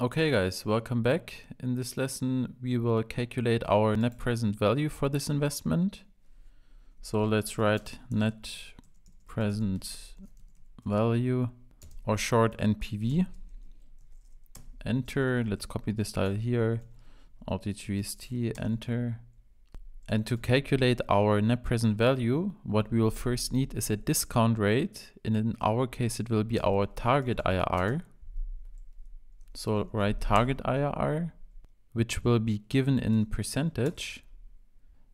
Okay guys, welcome back. In this lesson we will calculate our net present value for this investment. So let's write net present value or short NPV. Enter, let's copy the style here, Alt GST, enter. And to calculate our net present value, what we will first need is a discount rate. And in our case, it will be our target IRR. So write target IRR, which will be given in percentage.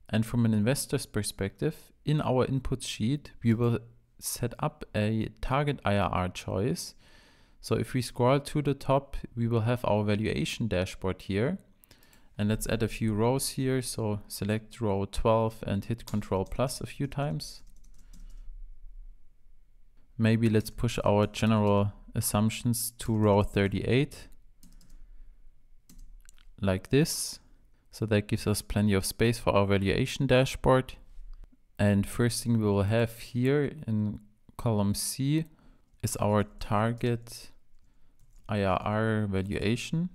And from an investor's perspective, in our input sheet, we will set up a target IRR choice. So if we scroll to the top, we will have our valuation dashboard here. And let's add a few rows here. So select row 12 and hit Control plus a few times. Maybe let's push our general assumptions to row 38 like this. So that gives us plenty of space for our valuation dashboard. And first thing we will have here in column C is our target IRR valuation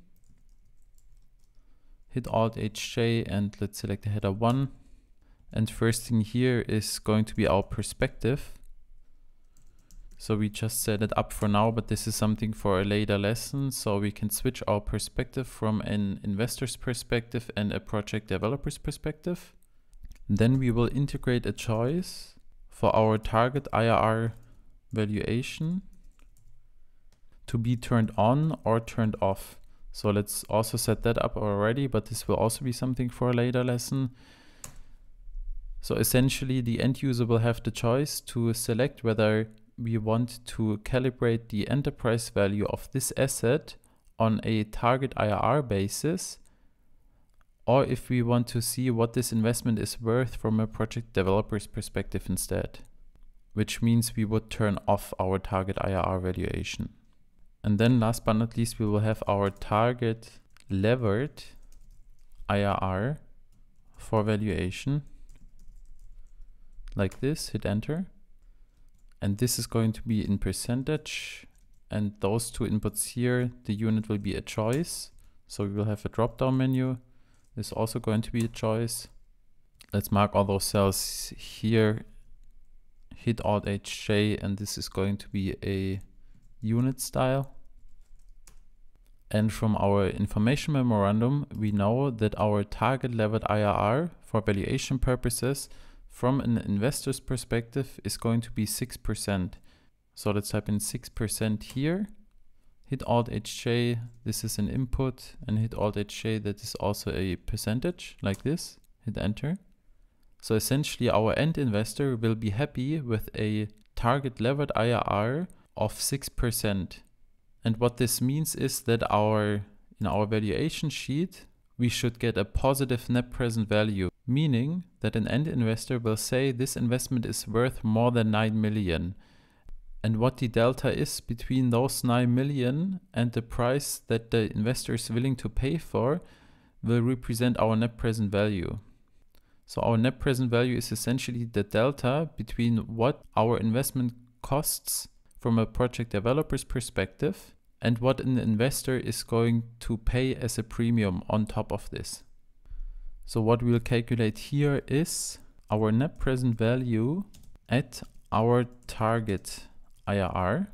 hit Alt HJ and let's select the header 1. And first thing here is going to be our perspective. So we just set it up for now, but this is something for a later lesson. So we can switch our perspective from an investor's perspective and a project developer's perspective. Then we will integrate a choice for our target IRR valuation to be turned on or turned off. So let's also set that up already, but this will also be something for a later lesson. So essentially the end user will have the choice to select whether we want to calibrate the enterprise value of this asset on a target IRR basis, or if we want to see what this investment is worth from a project developer's perspective instead, which means we would turn off our target IRR valuation. And then last but not least, we will have our target levered IRR for valuation like this, hit enter. And this is going to be in percentage. And those two inputs here, the unit will be a choice. So we will have a drop down menu. This is also going to be a choice. Let's mark all those cells here. Hit Alt HJ and this is going to be a unit style. And from our information memorandum, we know that our target levered IRR for valuation purposes from an investor's perspective is going to be 6%. So let's type in 6% here, hit Alt HJ, this is an input, and hit Alt HJ, that is also a percentage, like this, hit enter. So essentially our end investor will be happy with a target levered IRR of 6%. And what this means is that our in our valuation sheet, we should get a positive net present value, meaning that an end investor will say this investment is worth more than 9 million. And what the delta is between those 9 million and the price that the investor is willing to pay for will represent our net present value. So our net present value is essentially the delta between what our investment costs from a project developer's perspective and what an investor is going to pay as a premium on top of this. So what we'll calculate here is our net present value at our target IRR.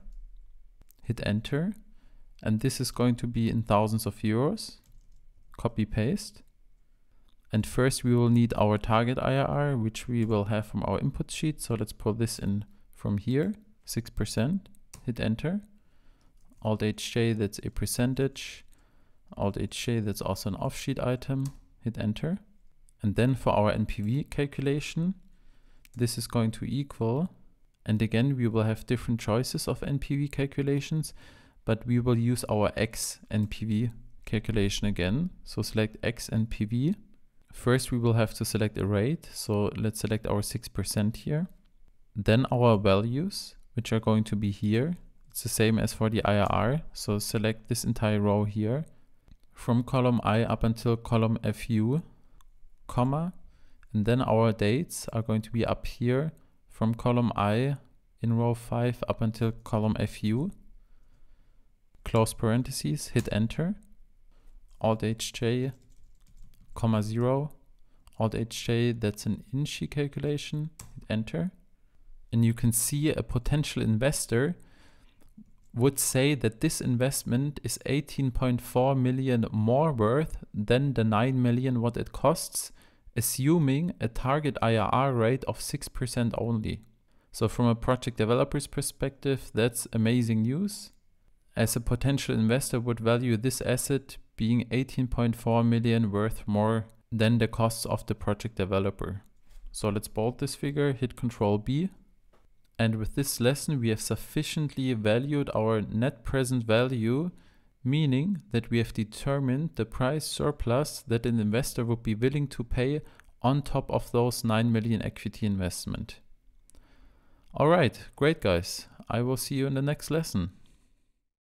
Hit enter. And this is going to be in thousands of euros. Copy paste. And first we will need our target IRR, which we will have from our input sheet. So let's pull this in from here, 6%. Hit enter. Alt HJ, that's a percentage. Alt HJ, that's also an offsheet item. Hit enter. And then for our NPV calculation, this is going to equal, and again, we will have different choices of NPV calculations, but we will use our X NPV calculation again. So select X NPV. First, we will have to select a rate. So let's select our 6% here. Then our values, which are going to be here. It's the same as for the IRR. So select this entire row here from column I up until column FU, comma, and then our dates are going to be up here from column I in row 5 up until column FU. close parentheses, hit enter, Alt HJ, comma zero, Alt HJ, that's an Inchy calculation, hit enter. And you can see a potential investor would say that this investment is 18.4 million more worth than the 9 million what it costs, assuming a target IRR rate of 6% only. So from a project developer's perspective, that's amazing news. As a potential investor would value this asset being 18.4 million worth more than the costs of the project developer. So let's bold this figure, hit Control B. And with this lesson, we have sufficiently valued our net present value, meaning that we have determined the price surplus that an investor would be willing to pay on top of those 9 million equity investment. All right, great guys. I will see you in the next lesson.